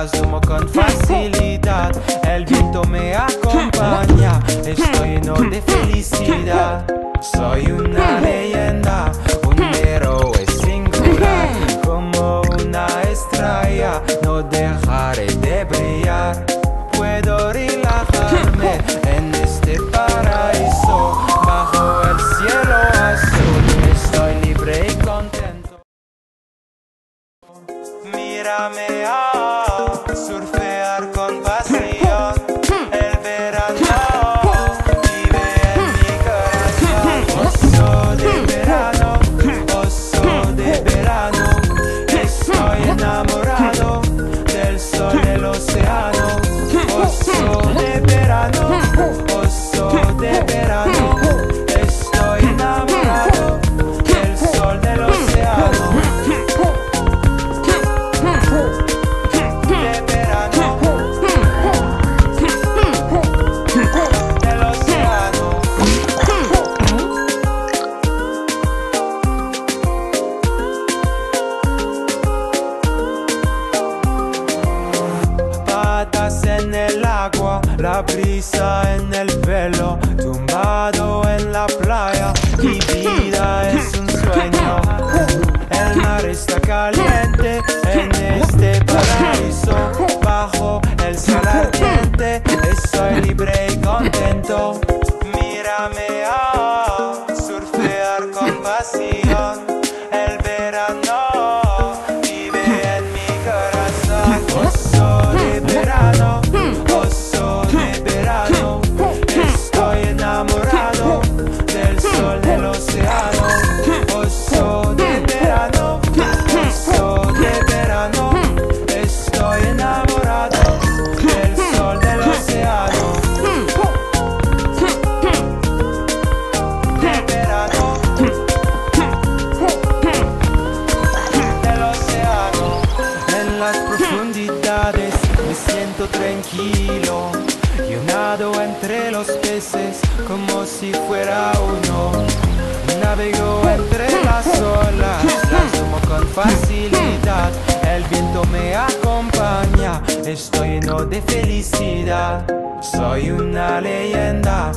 asumo con facilidad. El viento me acompaña, estoy lleno de felicidad. Soy una leyenda, un héroe singular. Como una estrella, no dejaré de brillar. Puedo relajarme en este paraíso, bajo el cielo azul. Estoy libre y contento. Mírame ahora. La brisa en el pelo, tumbado en la playa. Mi vida es un sueño. El mar está caliente en este paraíso. Bajo el sol ardiente, estoy libre y contento. de felicidad. Soy una leyenda,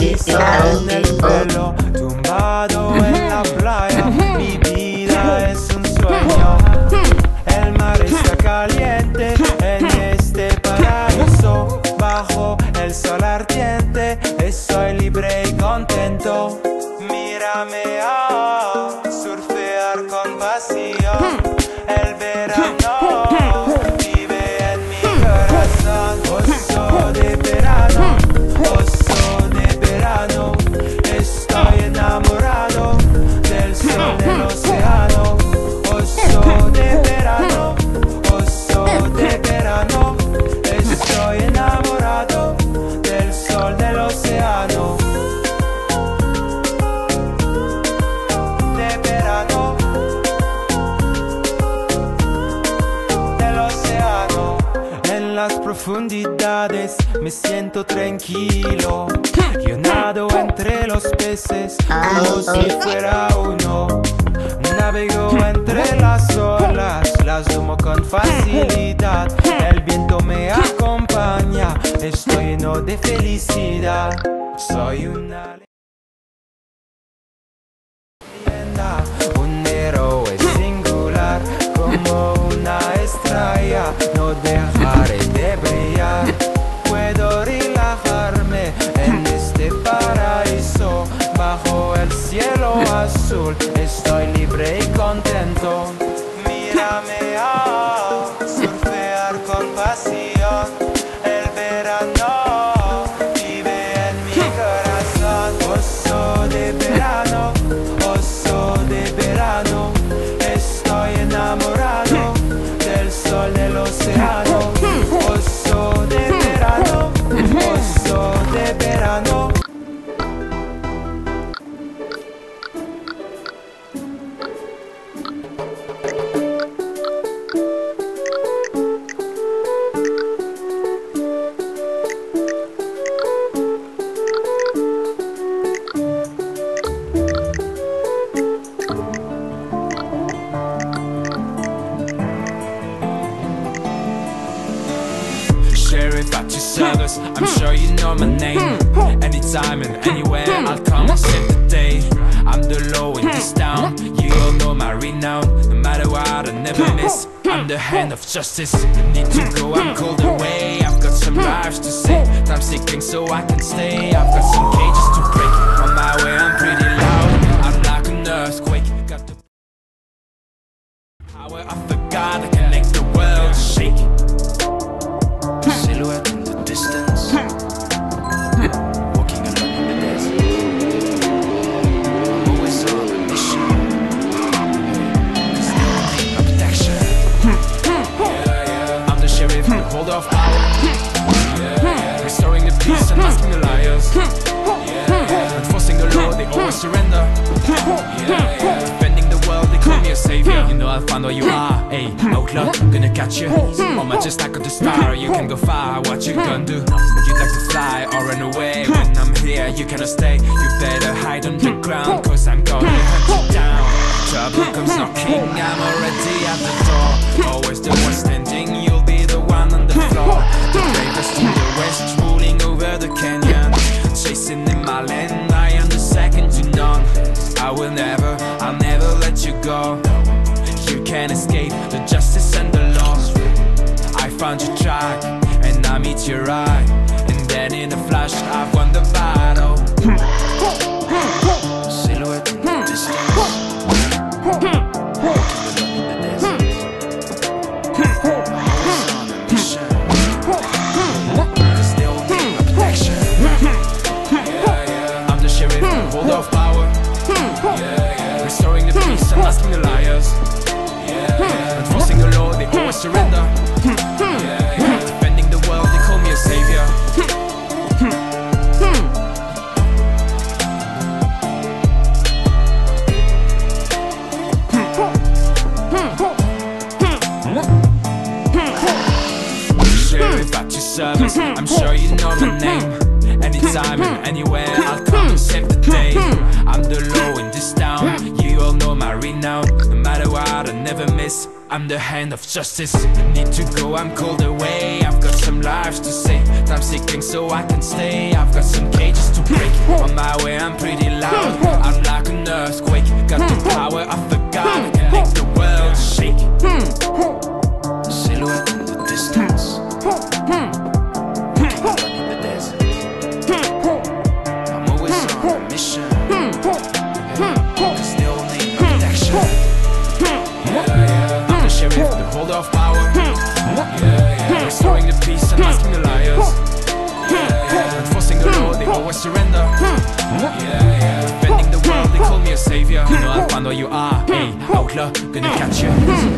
y sale el pelo. profundidades me siento tranquilo. Yo nado entre los peces como si fuera uno. Navego entre las olas, las tomo con facilidad. El viento me acompaña, estoy lleno de felicidad. Soy una... sol del service, I'm sure you know my name. Anytime and anywhere, I'll come and save the day. I'm the law in this hmm. town, you all know my renown. No matter what, I never hmm. miss. I'm the hand of justice. Need to go, I'm called away. I've got some lives to save. Time seeking so I can stay. I've got some cages to break. On my way, I'm law, they always surrender. Defending the world, they call me a savior. You know I'll find where you are. Hey, outlaw, gonna catch you. On my just like a star, you can go far. What you gonna do? Would you like to fly or run away? When I'm here, you cannot stay. You better hide underground, cause I'm gonna hunt you down. Trouble comes knocking, I'm already at the door. Always the one standing, you'll be the one on the floor. The bravest in the west, ruling over the canyon. Chasing in my land, Found your track, and I meet your eye. I'm you know my name. Anytime and anywhere, I'll come and save the day. I'm the law in this town, you all know my renown. No matter what, I never miss. I'm the hand of justice. Need to go, I'm called away. I've got some lives to save. Time seeking so I can stay. I've got some cages to break. On my way, I'm pretty loud. I'm like an earthquake. Got the power of the God Restoring the peace and masking the liars. Enforcing the law, they always surrender. Defending the world, they call me a savior. You know I'll find where you are. Hey, outlaw, gonna catch you.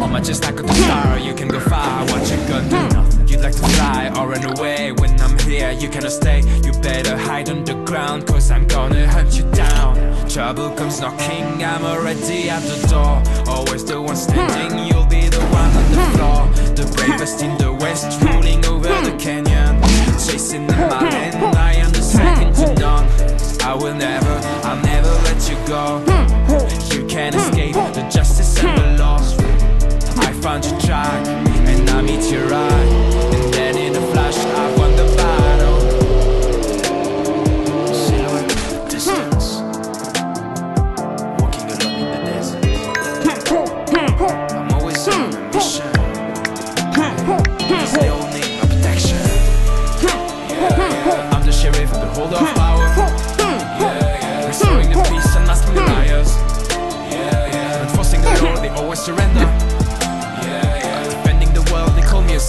On my just like a star, you can go far. What you gonna do? You'd like to fly or run away. When I'm here, you cannot stay. You better hide underground, cause I'm gonna hunt you down. Trouble comes knocking, I'm already at the door. Always the one standing, you'll be the one on the floor the bravest in the west Rolling over the canyon Chasing the mountain. I am the second to none. I will never, I'll never let you go. You can't escape the justice and the law. I found your track.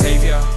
They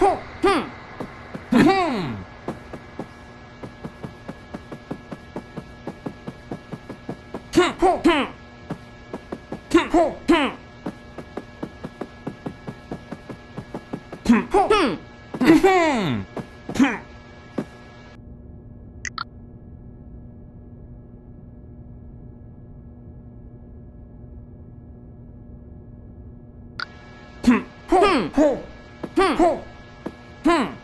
Hmm. Hmm.